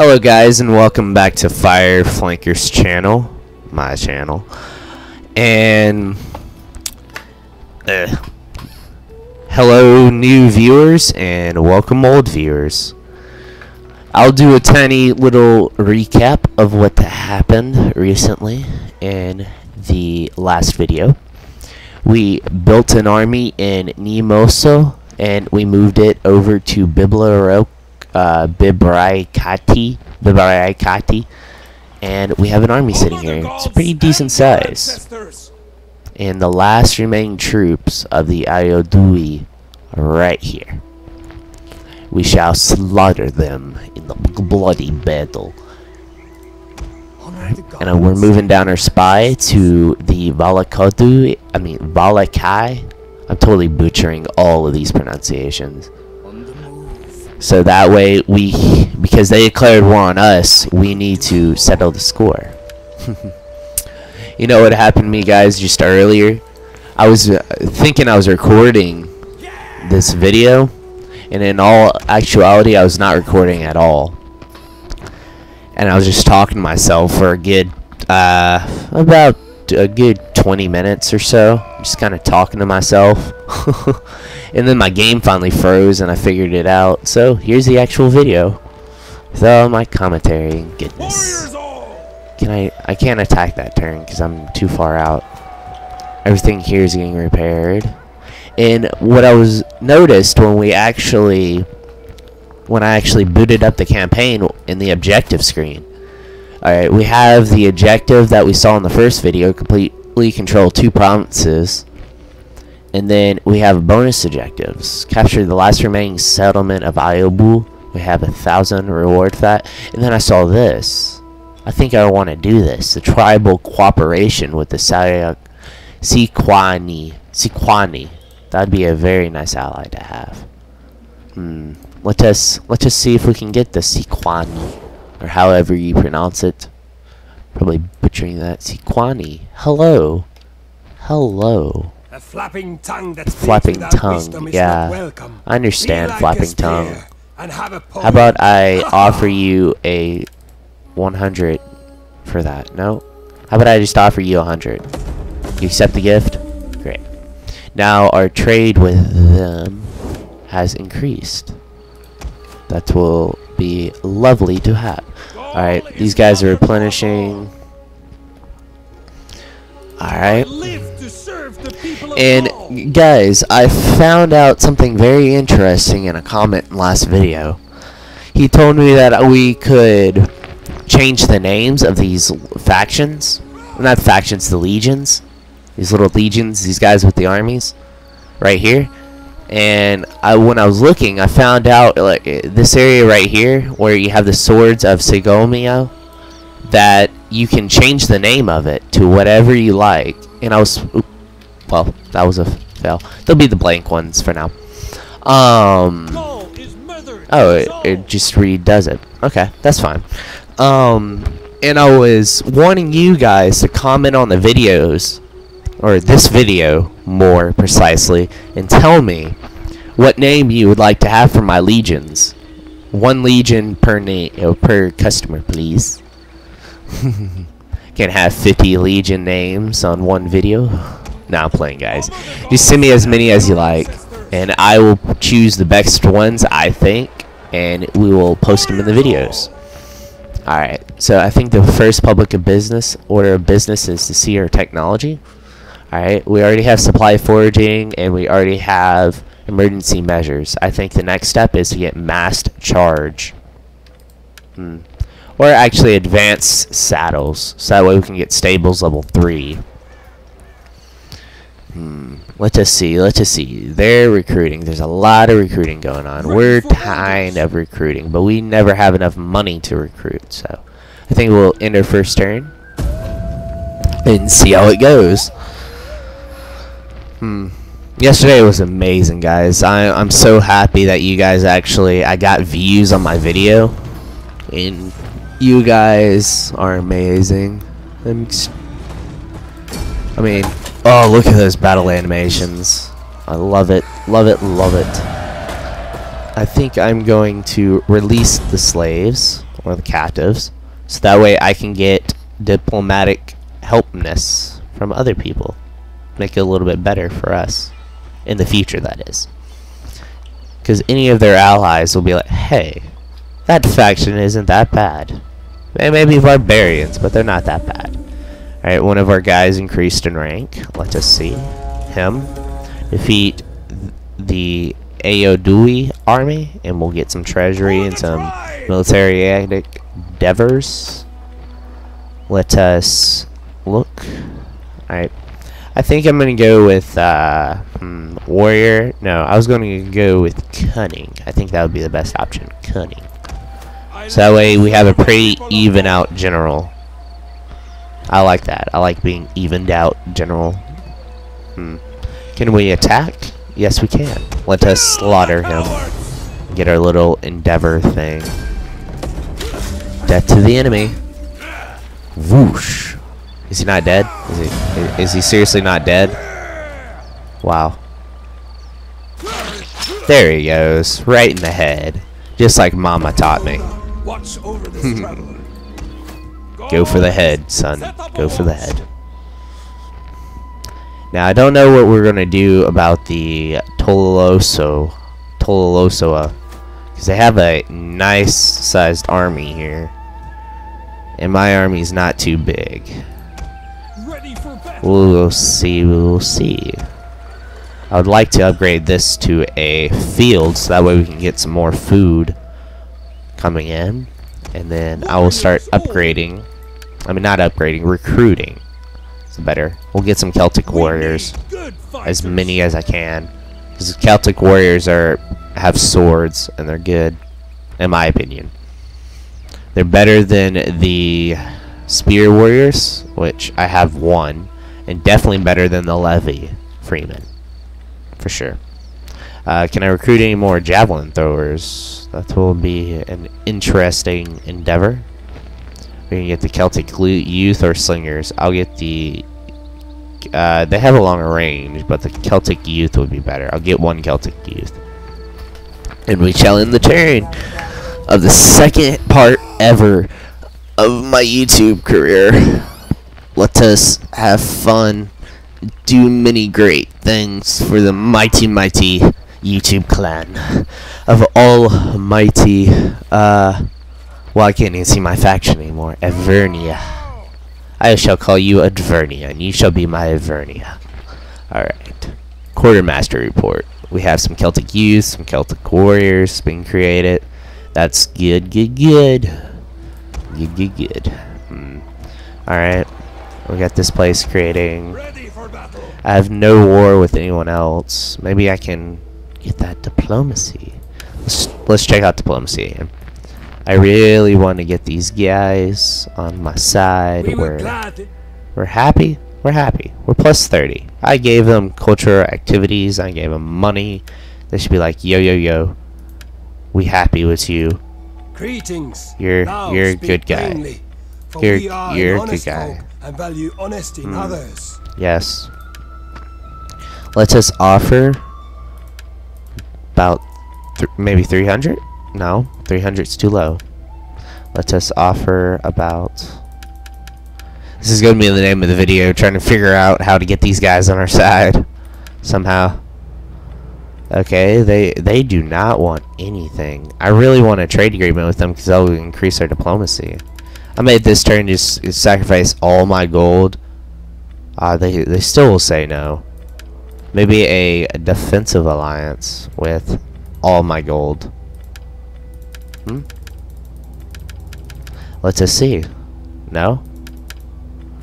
Hello guys and welcome back to FireFlanker's channel, my channel. And uh, hello new viewers and welcome old viewers. I'll do a tiny little recap of what happened recently in the last video. We built an army in Nemoso and we moved it over to Biblaro uh, Bibraikati, Bibraikati, and we have an army sitting here. It's a pretty decent size. And the last remaining troops of the Ayodui are right here. We shall slaughter them in the bloody battle. And uh, we're moving down our spy to the Valakodu, I mean Valakai. I'm totally butchering all of these pronunciations. So that way we, because they declared war on us, we need to settle the score. you know what happened to me guys just earlier? I was uh, thinking I was recording this video, and in all actuality I was not recording at all. And I was just talking to myself for a good, uh, about a good 20 minutes or so. Just kind of talking to myself. and then my game finally froze and I figured it out. So here's the actual video. With all my commentary and goodness. Can I, I can't attack that turn because I'm too far out. Everything here is getting repaired. And what I was noticed when we actually, when I actually booted up the campaign in the objective screen. Alright, we have the objective that we saw in the first video, control two provinces. And then we have bonus objectives. Capture the last remaining settlement of Iobu. We have a thousand reward for that. And then I saw this. I think I want to do this. The tribal cooperation with the Sayak Sikwani. Sikwani. That'd be a very nice ally to have. Hmm. Let us let us see if we can get the Sikwani. Or however you pronounce it. Probably butchering that. Sikwani. Hello. Hello. A flapping tongue that's flapping tongue, yeah. I understand like flapping tongue. How about I offer you a 100 for that? No? How about I just offer you a 100? You accept the gift? Great. Now our trade with them has increased. That will be lovely to have. Alright, these guys are replenishing. Alright. And guys, I found out something very interesting in a comment in last video. He told me that we could change the names of these factions. Not factions, the legions. These little legions, these guys with the armies. Right here. And I, when I was looking, I found out like this area right here, where you have the swords of Segomio, that you can change the name of it to whatever you like. And I was well, that was a fail. They'll be the blank ones for now. Um. Oh, it, it just redoes it. Okay, that's fine. Um, and I was wanting you guys to comment on the videos, or this video more precisely, and tell me what name you would like to have for my legions. One legion per name uh, per customer, please. Can't have 50 legion names on one video. Now I'm playing, guys. Just send me as many as you like, and I will choose the best ones I think, and we will post them in the videos. Alright, so I think the first public of business order of business is to see our technology. Alright, we already have supply foraging, and we already have emergency measures. I think the next step is to get massed charge. Hmm. Or actually advanced saddles, so that way we can get stables level 3. Hmm. Let us see. Let us see. They're recruiting. There's a lot of recruiting going on. We're kind of recruiting, but we never have enough money to recruit. So I think we'll end our first turn and see how it goes. Hmm. Yesterday was amazing, guys. I, I'm so happy that you guys actually I got views on my video, and you guys are amazing. I'm I mean, Oh, look at those battle animations. I love it, love it, love it. I think I'm going to release the slaves, or the captives, so that way I can get diplomatic helpness from other people. Make it a little bit better for us in the future, that is. Because any of their allies will be like, hey, that faction isn't that bad. They may be barbarians, but they're not that bad. Alright, one of our guys increased in rank. Let us see. Him. Defeat the Aodui army, and we'll get some treasury and some military endeavors. Let us look. Alright. I think I'm going to go with uh, hmm, warrior. No, I was going to go with cunning. I think that would be the best option. Cunning. So that way we have a pretty even out general. I like that. I like being evened out general. Hmm. Can we attack? Yes, we can. Let us slaughter him. Get our little endeavor thing. Death to the enemy. Whoosh. Is he not dead? Is he, is he seriously not dead? Wow. There he goes. Right in the head. Just like Mama taught me. Go for the head, son. Go for the head. Now, I don't know what we're going to do about the Tololoso, Tololosoa, because they have a nice-sized army here. And my army's not too big. We'll see, we'll see. I would like to upgrade this to a field, so that way we can get some more food coming in. And then I will start upgrading. I mean, not upgrading, recruiting. It's better. We'll get some Celtic warriors. As many as I can. Because Celtic warriors are have swords, and they're good. In my opinion. They're better than the spear warriors, which I have one. And definitely better than the levy Freeman, For sure. Uh, can I recruit any more javelin throwers? That will be an interesting endeavor. We can get the Celtic youth or slingers. I'll get the... Uh, they have a longer range, but the Celtic youth would be better. I'll get one Celtic youth. And we shall end the turn of the second part ever of my YouTube career. Let us have fun, do many great things for the mighty, mighty YouTube clan of almighty, uh, well, I can't even see my faction anymore, Avernia. I shall call you Advernia, and you shall be my Avernia. Alright. Quartermaster report. We have some Celtic youth, some Celtic warriors being created. That's good, good, good. Good, good, good. Hmm. Alright. We got this place creating. I have no war with anyone else. Maybe I can get that diplomacy. Let's, let's check out diplomacy. I really want to get these guys on my side. We we're, we're happy. We're happy. We're plus 30. I gave them cultural activities. I gave them money. They should be like, yo, yo, yo. We happy with you. Greetings. You're you're a good guy. Plainly, you're you're a good guy. I value honesty in mm. others. Yes. Let us offer about th maybe 300? No, 300 is too low. Let us offer about... This is going to be the name of the video, trying to figure out how to get these guys on our side. Somehow. Okay, they they do not want anything. I really want a trade agreement with them because that'll increase our diplomacy. I made this turn just sacrifice all my gold. Uh, they they still will say no. Maybe a defensive alliance with all my gold. Hmm? Let's just see. No?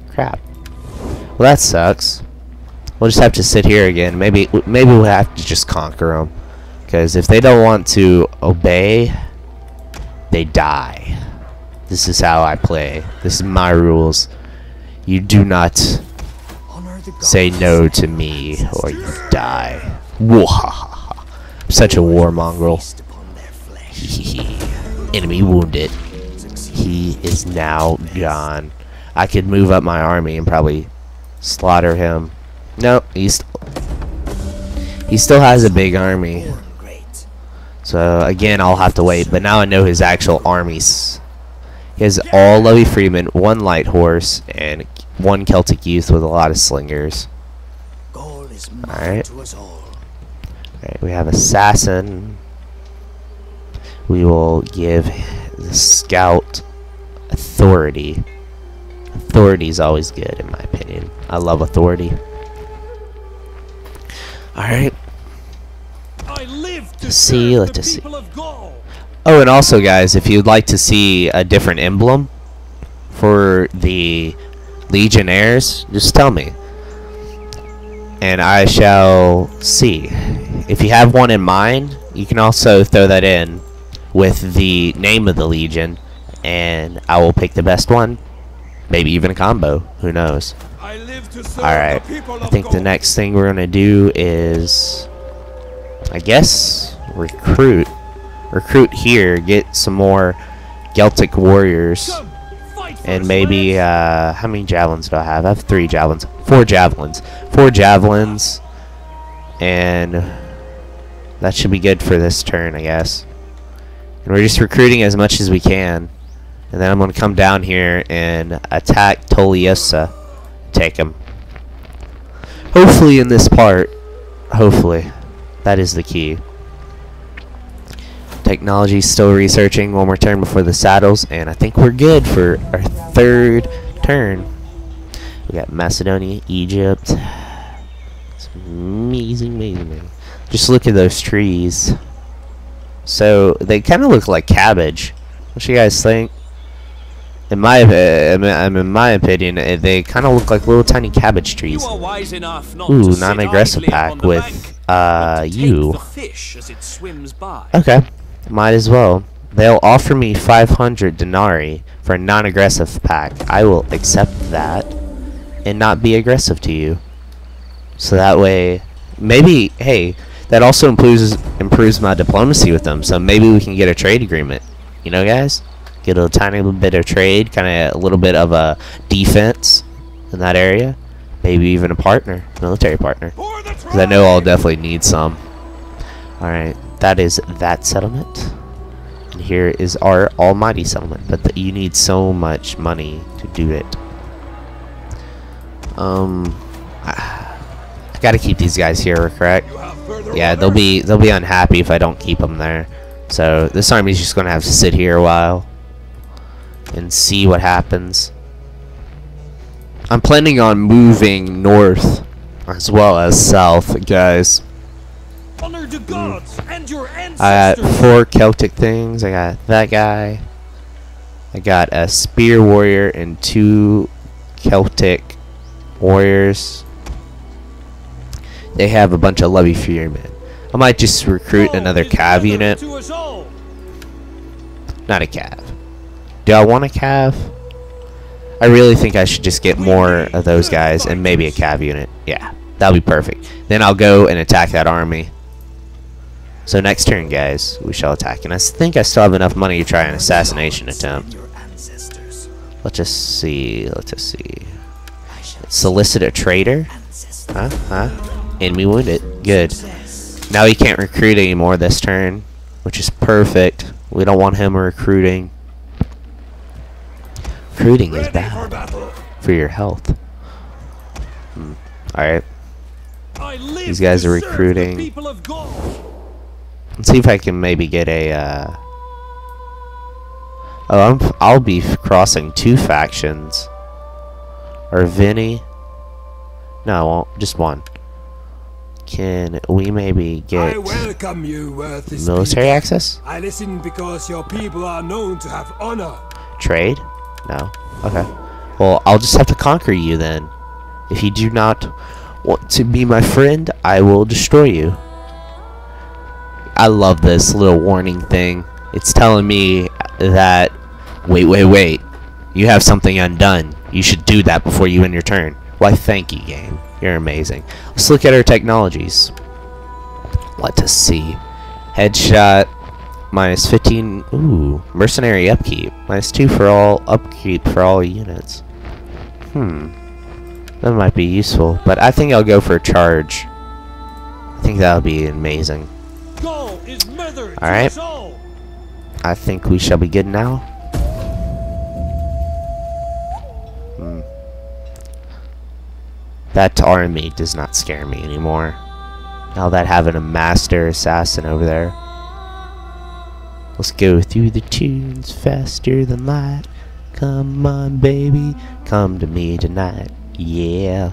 Crap. Well, that sucks. We'll just have to sit here again. Maybe maybe we'll have to just conquer them. Because if they don't want to obey, they die. This is how I play. This is my rules. You do not say no to me or you die. Wahaha. Such a war mongrel. Enemy wounded. He is now gone. I could move up my army and probably slaughter him. No, he's he still has a big army. So again, I'll have to wait. But now I know his actual army's He has all Levy Freeman, one light horse, and one Celtic youth with a lot of slingers. Alright. us. Alright, we have Assassin. We will give the Scout Authority. Authority is always good, in my opinion. I love authority. Alright. I live to see, let's just see. People of Gaul. Oh, and also, guys, if you'd like to see a different emblem for the Legionnaires, just tell me. And I shall see. If you have one in mind, you can also throw that in with the name of the Legion, and I will pick the best one. Maybe even a combo. Who knows? I live to serve Alright. I think the next thing we're going to do is, I guess, recruit. Recruit here, get some more Celtic warriors. Come, fight for And maybe, uh, how many javelins do I have? I have three javelins. Four javelins. Four javelins. And that should be good for this turn, I guess. And we're just recruiting as much as we can. And then I'm going to come down here and attack Toliosa. Take him. Hopefully in this part. Hopefully. That is the key. Technology still researching one more turn before the saddles, and I think we're good for our third turn. We got Macedonia, Egypt. It's amazing, amazing, amazing. Just look at those trees. So they kind of look like cabbage. What do you guys think? In my, uh, in my opinion, uh, they kind of look like little tiny cabbage trees. You are wise enough not Ooh, non-aggressive pack with, bank, uh, but to take you. fish as it swims by. Okay, might as well. They'll offer me 500 denarii for a non-aggressive pack. I will accept that and not be aggressive to you. So that way, maybe, hey, that also improves improves my diplomacy with them. So maybe we can get a trade agreement. You know, guys, get a tiny little bit of trade, kind of a little bit of a defense in that area. Maybe even a partner, military partner. Because I know I'll definitely need some. Alright, that is that settlement. And here is our almighty settlement. But the, you need so much money to do it. Um, I, I gotta keep these guys here, correct? Yeah, they'll be they'll be unhappy if I don't keep them there. So this army's just gonna have to sit here a while and see what happens. I'm planning on moving north as well as south, guys. Honor the gods and your Mm. I got four Celtic things. I got that guy. I got a spear warrior and two Celtic warriors. They have a bunch of Levy Freemen. I might just recruit another cav unit. To us all. Not a cav. Do I want a cav? I really think I should just get more of those guys and maybe a cav unit. Yeah, that'll be perfect. Then I'll go and attack that army. So next turn, guys, we shall attack. And I think I still have enough money to try an assassination attempt. Let's just see. Let's just see. Solicit a traitor? Huh? Huh? Enemy wounded. Good. Now he can't recruit anymore this turn, which is perfect. We don't want him recruiting. Recruiting is bad for your health. Hmm. Alright. These guys are recruiting. Let's see if I can maybe get a, uh... Oh, I'm, I'll be crossing two factions. Or Vinny. No, I won't. Just one. Can we maybe I get welcome you, military access? I listen because your people are known to have honor. Trade? No. Okay. Well, I'll just have to conquer you then. If you do not want to be my friend, I will destroy you. I love this little warning thing. It's telling me that, wait, wait, wait. You have something undone. You should do that before you end your turn. Why, thank you, game. You're amazing. Let's look at our technologies. Let us see. Headshot, minus 15. Ooh, mercenary upkeep. Minus 2 for all upkeep for all units. Hmm. That might be useful, but I think I'll go for a charge. I think that'll be amazing. All right. I think we shall be good now. Hmm. That army does not scare me anymore. Now that having a master assassin over there. Let's go through the tunes faster than light. Come on, baby, come to me tonight. Yeah.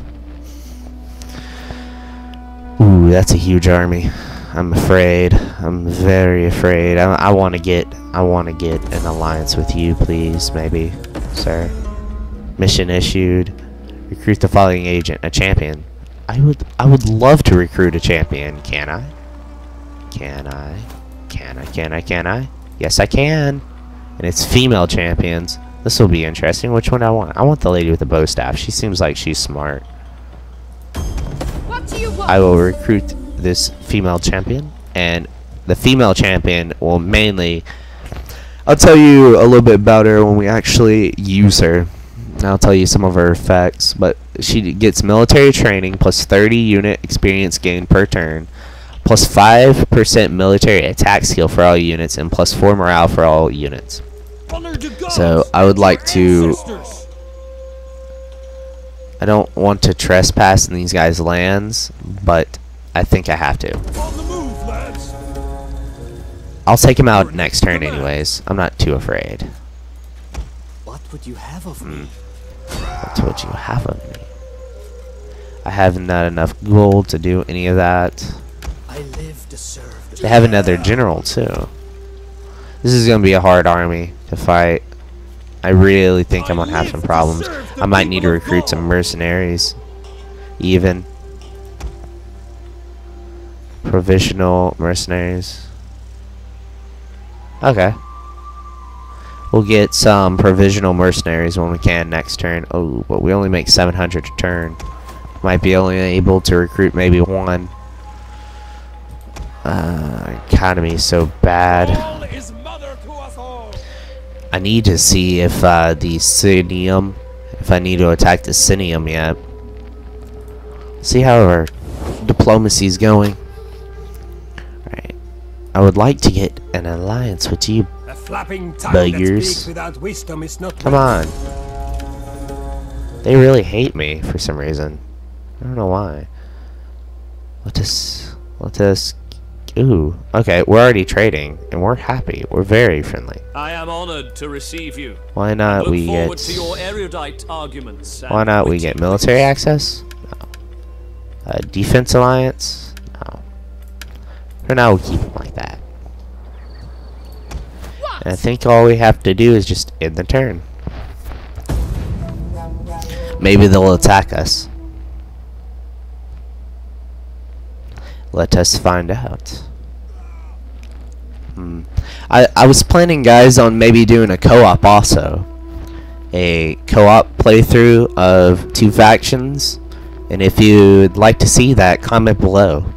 Ooh, that's a huge army. I'm afraid. I'm very afraid. I, I want to get. I want to get an alliance with you, please, maybe, sir. Mission issued. Recruit the following agent, a champion. I would. I would love to recruit a champion. Can I? Can I? Can I? Can I? Can I? Yes, I can. And it's female champions. This will be interesting. Which one do I want? I want the lady with the bow staff. She seems like she's smart. What do you want? I will recruit this female champion, and the female champion will mainly. I'll tell you a little bit about her when we actually use her. I'll tell you some of her effects, but she gets military training plus 30 unit experience gain per turn, plus 5% military attack skill for all units, and plus 4 morale for all units. So I would like to I don't want to trespass in these guys' lands, but I think I have to. Move. I'll take him out next turn anyways. I'm not too afraid. What would you have of me? That's what you have of me. I have not enough gold to do any of that. I live to serve the They have another general too. This is gonna be a hard army to fight. I really think I'm gonna have some problems. I might need to recruit some mercenaries. Even. Provisional mercenaries. Okay. We'll get some provisional mercenaries when we can next turn. Oh, but we only make 700 a turn. Might be only able to recruit maybe one. Uh, economy is so bad. Is. I need to see if uh, the Sinium, if I need to attack the Sinium yet. See how our diplomacy's going. Right. I would like to get an alliance with you. A flapping tongue that Beggars. speaks without wisdom is not Come on. They really hate me for some reason. I don't know why. Let us, let us, ooh, okay, we're already trading, and we're happy. We're very friendly. I am honored to receive you. Why not Look we get, to your erudite arguments. why not we get military access? No. Uh, defense alliance? For now, we'll keep them like that. And I think all we have to do is just end the turn. Maybe they'll attack us. Let us find out. Hmm. I, I was planning, guys, on maybe doing a co-op also. A co-op playthrough of two factions. And if you'd like to see that, comment below.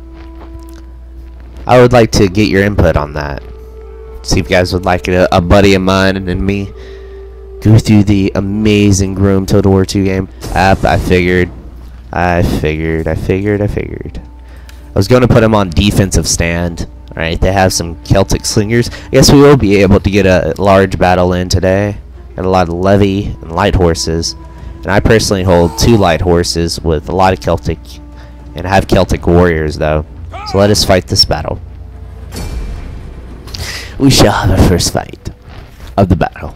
I would like to get your input on that. See if you guys would like. A, a buddy of mine and me go through the amazing Groom Total War 2 game. Uh, I figured. I figured. I figured. I figured. I was going to put him on defensive stand. Alright, they have some Celtic slingers. I guess we will be able to get a large battle in today. Got a lot of levy and light horses. And I personally hold two light horses with a lot of Celtic. And I have Celtic warriors though. So let us fight this battle. We shall have a first fight of the battle.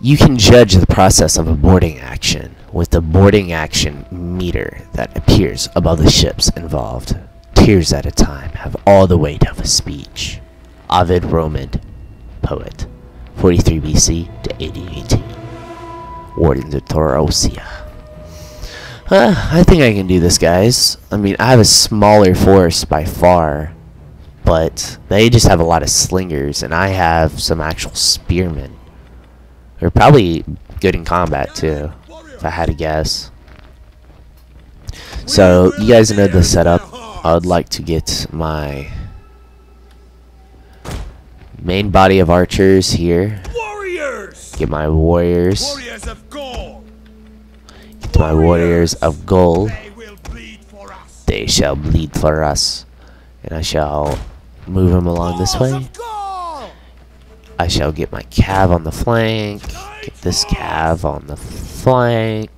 You can judge the process of a boarding action with the boarding action meter that appears above the ships involved. Tears at a time have all the weight of a speech. Ovid Roman, poet, 43 BC to 80 AD. Wardens of Torosia. Uh, I think I can do this, guys. I mean, I have a smaller force by far, but they just have a lot of slingers, and I have some actual spearmen. They're probably good in combat too, if I had to guess. So you guys know the setup. I would like to get my main body of archers here. Warriors. Get my warriors. Warriors my warriors of gold. They will bleed for us. They shall bleed for us, and I shall move them along this way. I shall get my cav on the flank. Get this cav on the flank.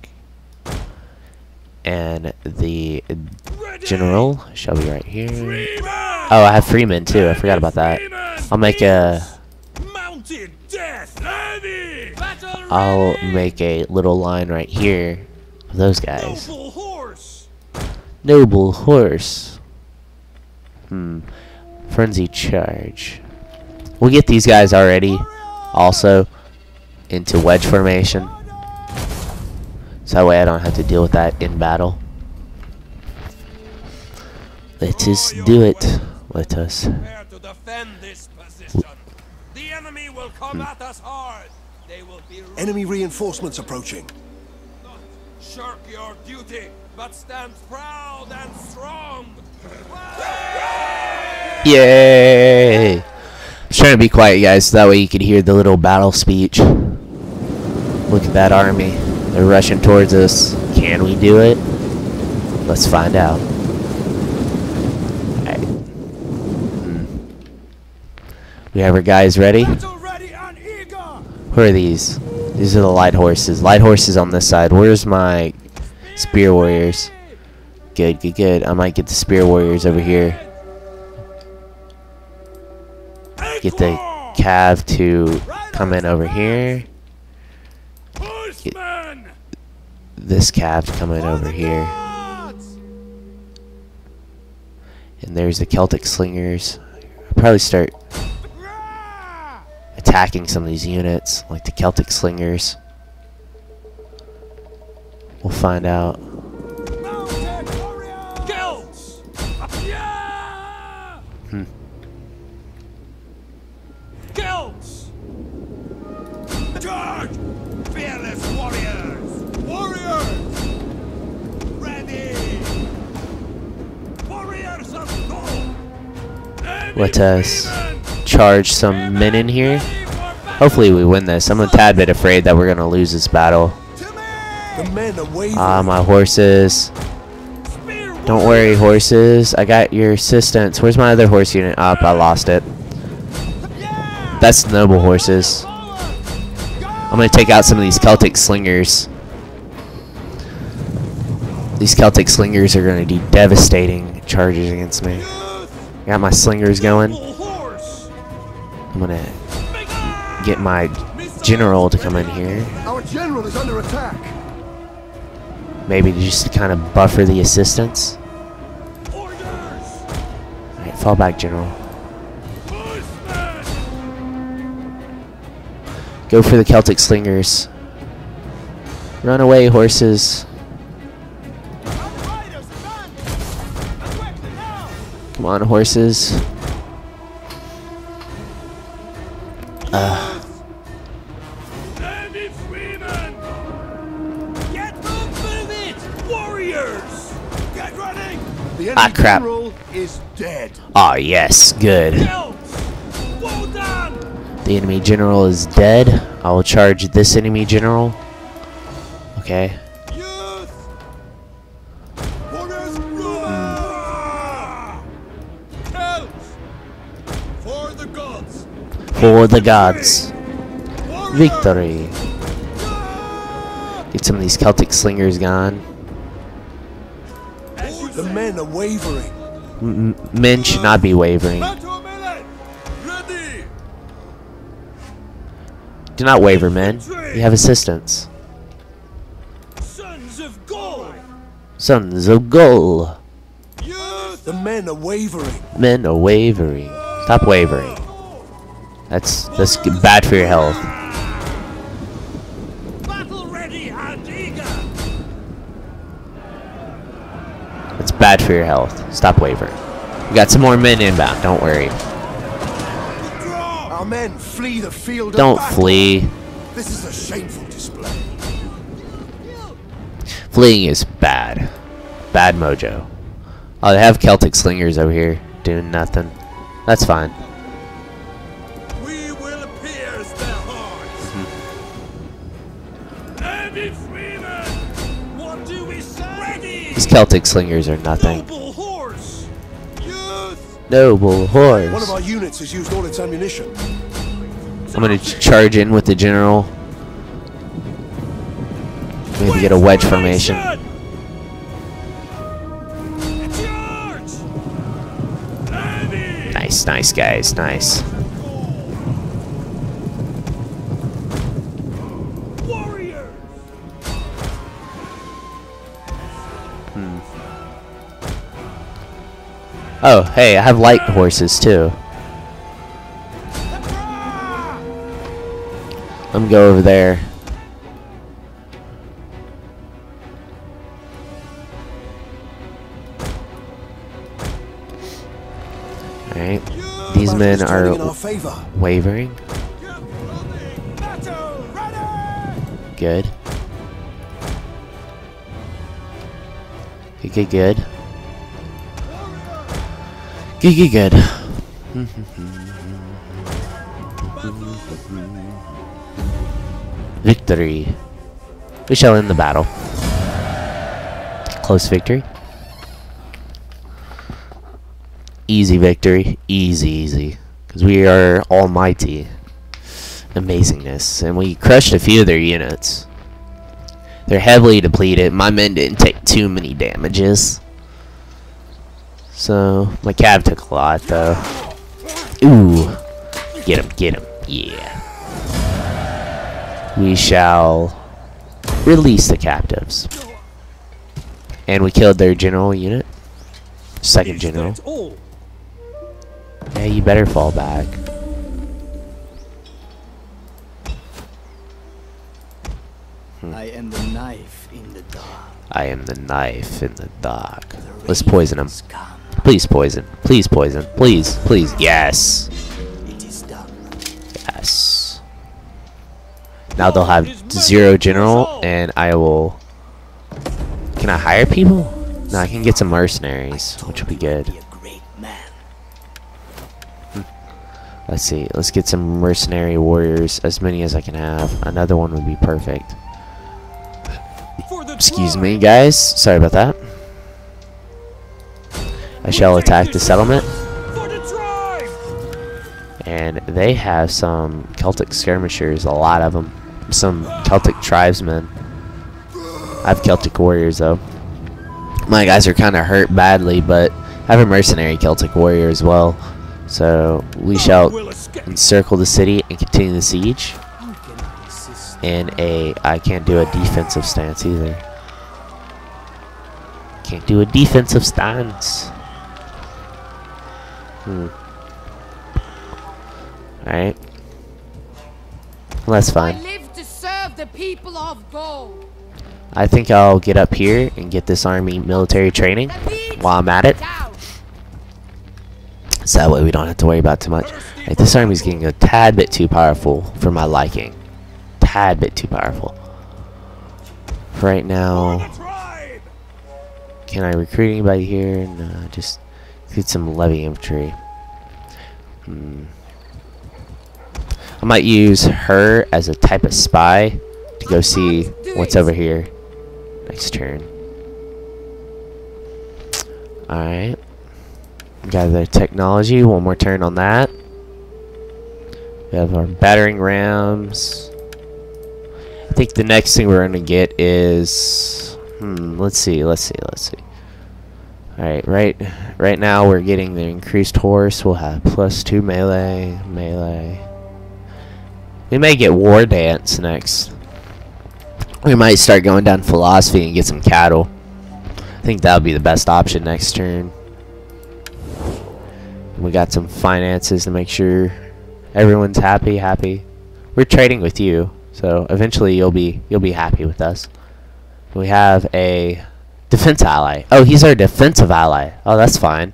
and the general shall be right here. Oh, I have Freeman too. I forgot about that. I'll make a. Mounted death! Ready! I'll make a little line right here of those guys. Noble horse! Noble horse. Hmm. Frenzy charge. We'll get these guys already also into wedge formation. So that way I don't have to deal with that in battle. Let us do it. Let us. Prepare to defend this position. The enemy reinforcements come shirk your duty, but stand proud and strong. Yay! I was trying to be quiet, guys, so that way you could hear the little battle speech. Look at that army. They're rushing towards us. Can we do it? Let's find out. Alright. Hmm. We have our guys ready. Ready! Who are these? These are the light horses. Light horses on this side. Where's my spear warriors? Good, good, good. I might get the spear warriors over here. Get the cav to come in over here. Horsemen! This cav to come in over here. And there's the Celtic slingers. I'll probably start! Attacking some of these units, like the Celtic slingers. We'll find out. Mounted! Yeah! Hmm. Celts! Charge! Fearless warriors! Warriors! Ready! Warriors of gold! Let us charge some men in here. Hopefully we win this. I'm a tad bit afraid that we're gonna lose this battle. To. Ah, my horses. Don't worry, horses. I got your assistance. Where's my other horse unit? Up, I lost it. That's noble horses. I'm gonna take out some of these Celtic slingers. These Celtic slingers are gonna do devastating charges against me. Got my slingers going. I'm gonna get my general to come in here. Our general is under attack. Maybe just to kind of buffer the assistance. Alright, fall back, general. Go for the Celtic slingers. Run away, horses. Outriders, run! Equip now! Come on, horses. Uh, Ah, crap. ah, yes, good. The enemy general is dead. I will charge this enemy general. Okay. For the gods! Victory. Get some of these Celtic slingers gone. Men are wavering. M- men should not be wavering. Battle melee! Ready! Do not waver, men. You have assistance. Sons of gold! Sons of Gaul. Youth! The men are wavering. Men are wavering. Stop wavering. That's that's bad for your health. Bad for your health. Stop wavering. We got some more men inbound. Don't worry. Our men flee the field Don't flee. This is a shameful display. Fleeing is bad. Bad mojo. Oh, they have Celtic slingers over here doing nothing. That's fine. These Celtic slingers are nothing. Noble horse! Youth! Noble horse. One of our units has used all its ammunition. I'm gonna charge in with the general. Maybe get a wedge formation. Nice, nice guys, nice. Oh, hey, I have light horses too. Let me go over there. Alright. These men are turning in our favor. wavering. Good. Good, good, good. Good, good. Victory. We shall end the battle. Close victory. Easy victory. Easy, easy. Because we are almighty. Amazingness. And we crushed a few of their units. They're heavily depleted. My men didn't take too many damages. So, my cav took a lot, though. Ooh. Get him, get him. Yeah. We shall release the captives. And we killed their general unit. Second general. Yeah, you better fall back. Hmm. I am the knife in the dark. I am the knife in the dark. Let's poison him. Please poison. Please poison. Please, please. Yes. It is done. Yes. Now they'll have zero general, and I will. Can I hire people? No, I can get some mercenaries, which will be good. Be a great man. Let's see. Let's get some mercenary warriors, as many as I can have. Another one would be perfect. Excuse me, guys. Sorry about that. I shall attack the settlement. For the tribe! and they have some Celtic skirmishers, a lot of them. Some Celtic tribesmen. I have Celtic warriors though. My guys are kind of hurt badly, but I have a mercenary Celtic warrior as well. So we shall encircle the city and continue the siege. How can I? In a, I can't do a defensive stance either. Can't do a defensive stance. Hmm. Alright. That's I fine. live to serve the people of Gaul. I think I'll get up here and get this army military training while I'm at it. So that way we don't have to worry about too much. Like, this army's getting a tad bit too powerful for my liking. Tad bit too powerful. Right now, can I recruit anybody here? No, just get some levy infantry. Hmm. I might use her as a type of spy to go see what's over here. Next turn. Alright. Got the technology. One more turn on that. We have our battering rams. I think the next thing we're gonna get is hmm, let's see, let's see, let's see. Alright, right right now we're getting the increased horse. We'll have plus two melee, melee. We may get war dance next. We might start going down philosophy and get some cattle. I think that would be the best option next turn. We got some finances to make sure everyone's happy, happy. We're trading with you, so eventually you'll be you'll be happy with us. We have a defense ally. Oh, he's our defensive ally. Oh, that's fine.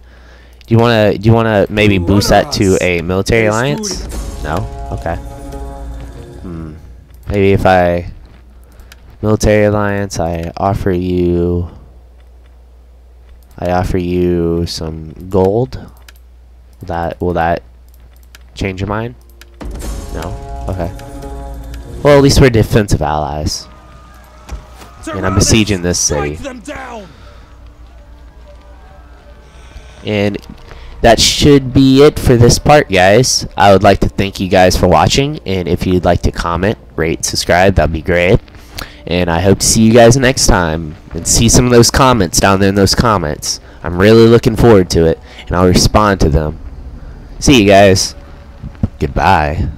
Do you want to do you want to maybe boost that to a military alliance? No. Okay. Hmm. Maybe if I military alliance, I offer you I offer you some gold. Will that will that change your mind? No. Okay. Well, at least we're defensive allies. And I'm besieging this city. Strike them down! And that should be it for this part, guys. I would like to thank you guys for watching. And if you'd like to comment, rate, subscribe, that'd be great. And I hope to see you guys next time. And see some of those comments down there in those comments. I'm really looking forward to it. And I'll respond to them. See you guys. Goodbye.